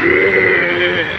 Yeah.